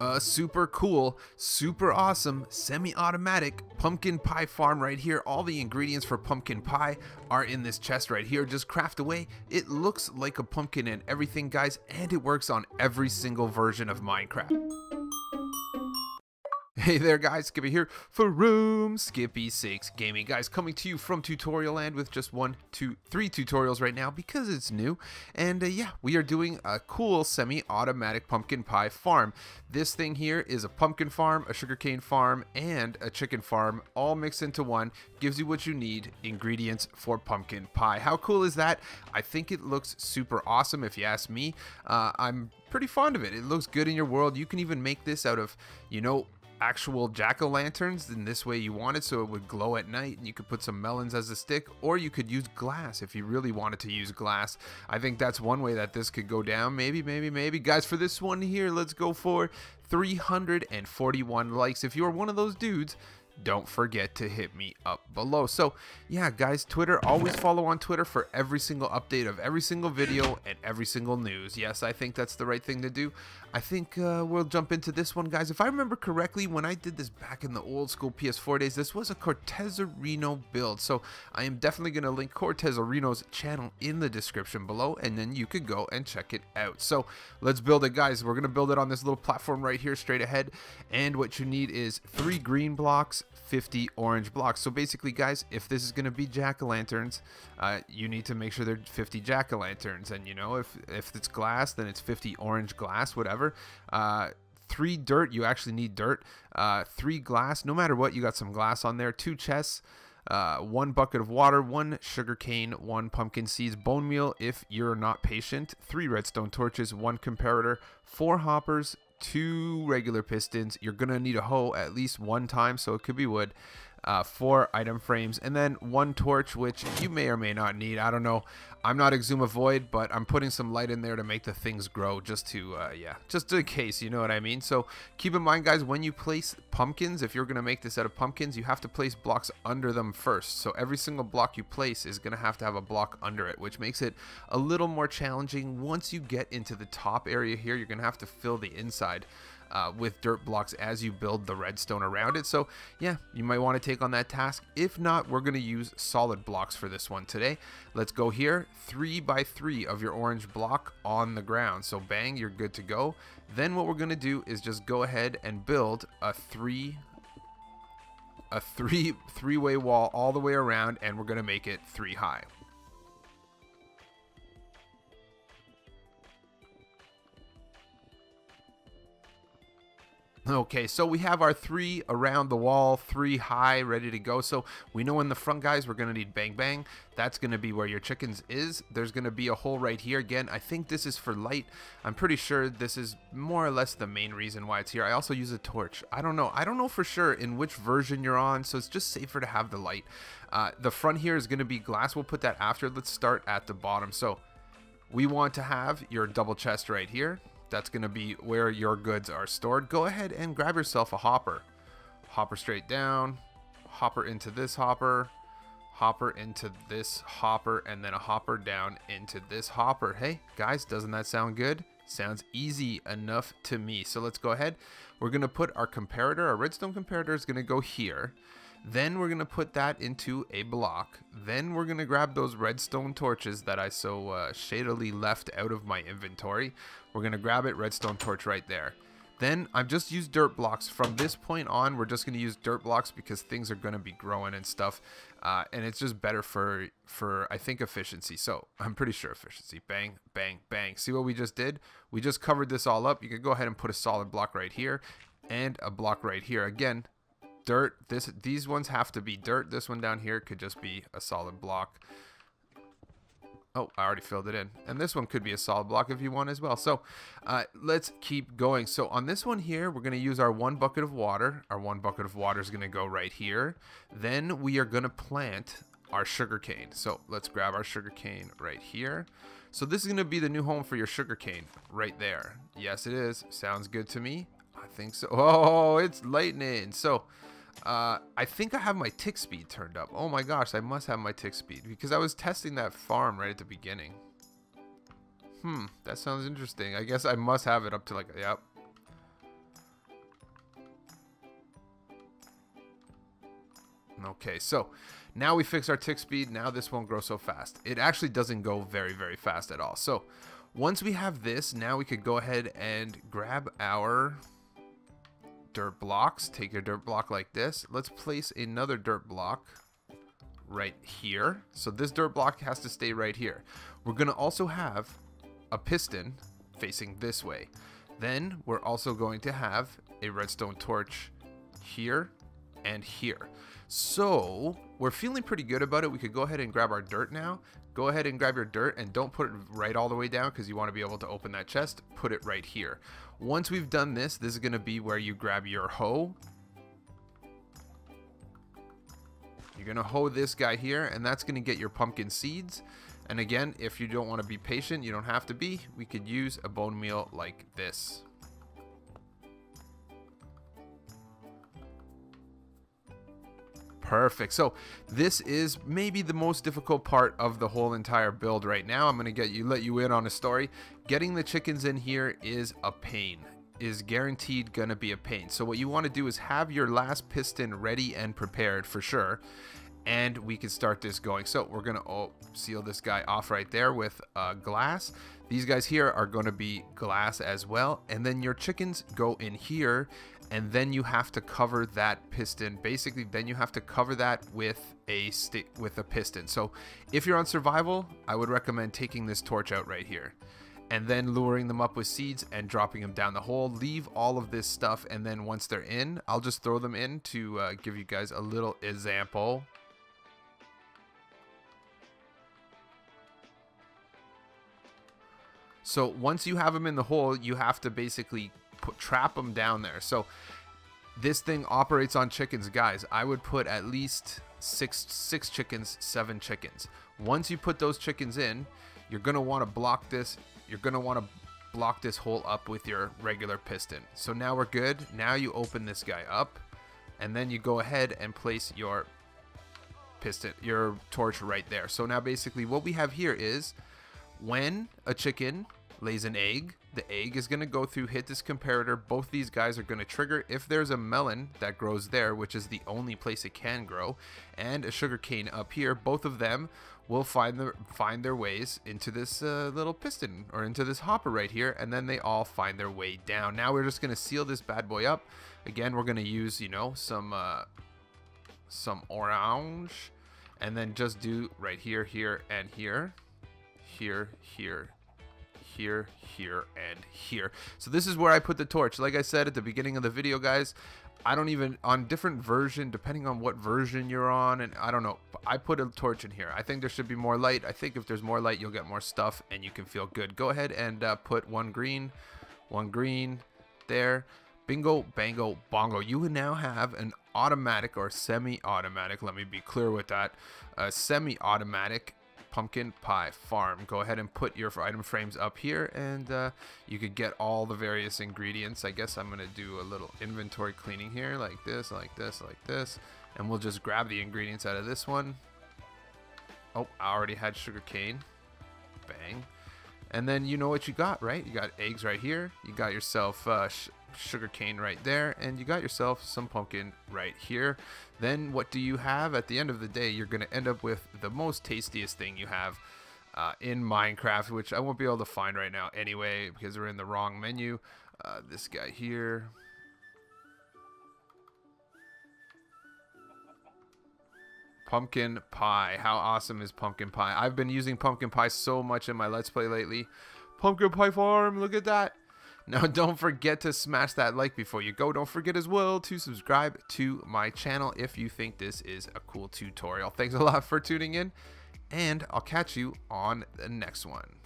a super cool, super awesome, semi-automatic pumpkin pie farm right here. All the ingredients for pumpkin pie are in this chest right here. Just craft away. It looks like a pumpkin and everything, guys, and it works on every single version of Minecraft. Hey there guys, Skippy here for Room Skippy 6 Gaming. Guys, coming to you from Tutorial Land with just one, two, three tutorials right now because it's new. And uh, yeah, we are doing a cool semi-automatic pumpkin pie farm. This thing here is a pumpkin farm, a sugarcane farm, and a chicken farm all mixed into one. Gives you what you need, ingredients for pumpkin pie. How cool is that? I think it looks super awesome if you ask me. Uh, I'm pretty fond of it. It looks good in your world. You can even make this out of, you know, actual jack-o'-lanterns in this way you want it so it would glow at night and you could put some melons as a stick or you could use glass if you really wanted to use glass. I think that's one way that this could go down. Maybe maybe maybe. Guys for this one here let's go for 341 likes. If you're one of those dudes don't forget to hit me up below. So yeah, guys, Twitter, always follow on Twitter for every single update of every single video and every single news. Yes, I think that's the right thing to do. I think uh, we'll jump into this one, guys. If I remember correctly, when I did this back in the old school PS4 days, this was a Cortezerino build. So I am definitely going to link Cortezerino's channel in the description below, and then you could go and check it out. So let's build it, guys. We're going to build it on this little platform right here straight ahead. And what you need is three green blocks, 50 orange blocks. So basically, guys, if this is going to be jack-o'-lanterns, uh, you need to make sure they're 50 jack-o'-lanterns. And, you know, if, if it's glass, then it's 50 orange glass, whatever. Uh, three dirt, you actually need dirt. Uh, three glass, no matter what, you got some glass on there. Two chests. Uh, one bucket of water, one sugar cane, one pumpkin seeds, bone meal if you're not patient, three redstone torches, one comparator, four hoppers, two regular pistons. You're going to need a hoe at least one time, so it could be wood. Uh, four item frames, and then one torch, which you may or may not need. I don't know. I'm not Xisumavoid, but I'm putting some light in there to make the things grow, just to, uh, yeah, just in case, you know what I mean? So keep in mind, guys, when you place pumpkins, if you're going to make this out of pumpkins, you have to place blocks under them first. So every single block you place is going to have to have a block under it, which makes it a little more challenging. Once you get into the top area here, you're going to have to fill the inside uh, with dirt blocks as you build the redstone around it. So yeah, you might want to take on that task. If not, we're going to use solid blocks for this one today. Let's go here, three by three of your orange block on the ground. So bang, you're good to go. Then what we're going to do is just go ahead and build a three a three three-way wall all the way around and we're going to make it three high. Okay, so we have our three around the wall, three high, ready to go. So we know in the front, guys, we're going to need bang bang. That's going to be where your chickens is. There's going to be a hole right here. Again, I think this is for light. I'm pretty sure this is more or less the main reason why it's here. I also use a torch. I don't know. I don't know for sure in which version you're on, so it's just safer to have the light. Uh, the front here is going to be glass. We'll put that after. Let's start at the bottom. So we want to have your double chest right here that's going to be where your goods are stored. Go ahead and grab yourself a hopper. Hopper straight down, hopper into this hopper, hopper into this hopper, and then a hopper down into this hopper. Hey, guys, doesn't that sound good? Sounds easy enough to me. So let's go ahead. We're going to put our comparator, our redstone comparator is going to go here. Then we're going to put that into a block. Then we're going to grab those redstone torches that I so uh, shadily left out of my inventory. We're going to grab it, redstone torch right there. Then I've just used dirt blocks. From this point on, we're just going to use dirt blocks because things are going to be growing and stuff. Uh, and it's just better for, for, I think, efficiency. So I'm pretty sure efficiency. Bang, bang, bang. See what we just did? We just covered this all up. You can go ahead and put a solid block right here and a block right here. Again, dirt. This These ones have to be dirt. This one down here could just be a solid block. Oh, I already filled it in. And this one could be a solid block if you want as well. So uh, let's keep going. So on this one here, we're going to use our one bucket of water. Our one bucket of water is going to go right here. Then we are going to plant our sugar cane. So let's grab our sugar cane right here. So this is going to be the new home for your sugar cane right there. Yes, it is. Sounds good to me. I think so. Oh, it's lightning. So uh, I think I have my tick speed turned up. Oh my gosh, I must have my tick speed because I was testing that farm right at the beginning. Hmm, that sounds interesting. I guess I must have it up to like, yep. Okay, so now we fix our tick speed. Now this won't grow so fast. It actually doesn't go very, very fast at all. So once we have this, now we could go ahead and grab our dirt blocks. Take your dirt block like this. Let's place another dirt block right here. So this dirt block has to stay right here. We're going to also have a piston facing this way. Then we're also going to have a redstone torch here and here. So we're feeling pretty good about it. We could go ahead and grab our dirt now. Go ahead and grab your dirt and don't put it right all the way down because you want to be able to open that chest. Put it right here. Once we've done this, this is going to be where you grab your hoe. You're going to hoe this guy here and that's going to get your pumpkin seeds. And again, if you don't want to be patient, you don't have to be. We could use a bone meal like this. Perfect. So this is maybe the most difficult part of the whole entire build right now. I'm going to get you let you in on a story. Getting the chickens in here is a pain is guaranteed going to be a pain. So what you want to do is have your last piston ready and prepared for sure and we can start this going. So we're gonna oh, seal this guy off right there with uh, glass. These guys here are gonna be glass as well. And then your chickens go in here and then you have to cover that piston. Basically, then you have to cover that with a stick with a piston. So if you're on survival, I would recommend taking this torch out right here and then luring them up with seeds and dropping them down the hole. Leave all of this stuff, and then once they're in, I'll just throw them in to uh, give you guys a little example. So once you have them in the hole, you have to basically put trap them down there. So this thing operates on chickens, guys. I would put at least six six chickens, seven chickens. Once you put those chickens in, you're gonna want to block this. You're gonna want to block this hole up with your regular piston. So now we're good. Now you open this guy up, and then you go ahead and place your piston, your torch right there. So now basically what we have here is when a chicken lays an egg. The egg is going to go through, hit this comparator. Both these guys are going to trigger if there's a melon that grows there, which is the only place it can grow, and a sugarcane up here. Both of them will find their find their ways into this uh, little piston or into this hopper right here, and then they all find their way down. Now we're just going to seal this bad boy up. Again, we're going to use, you know, some uh, some orange, and then just do right here, here, and here, here, here, here, here, and here. So this is where I put the torch. Like I said at the beginning of the video, guys, I don't even, on different version, depending on what version you're on, and I don't know, I put a torch in here. I think there should be more light. I think if there's more light, you'll get more stuff, and you can feel good. Go ahead and uh, put one green, one green, there. Bingo, bango, bongo. You now have an automatic or semi-automatic, let me be clear with that, a semi-automatic pumpkin pie farm. Go ahead and put your item frames up here and uh, you could get all the various ingredients. I guess I'm gonna do a little inventory cleaning here like this like this like this and we'll just grab the ingredients out of this one. Oh I already had sugar cane. Bang. And then you know what you got right? You got eggs right here. You got yourself uh, sugar cane right there and you got yourself some pumpkin right here. Then what do you have? At the end of the day you're going to end up with the most tastiest thing you have uh, in Minecraft which I won't be able to find right now anyway because we're in the wrong menu. Uh, this guy here. Pumpkin pie. How awesome is pumpkin pie? I've been using pumpkin pie so much in my let's play lately. Pumpkin pie farm look at that now, don't forget to smash that like before you go. Don't forget as well to subscribe to my channel if you think this is a cool tutorial. Thanks a lot for tuning in, and I'll catch you on the next one.